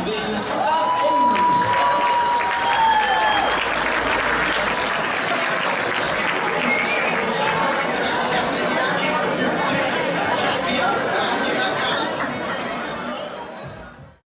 Um beijo.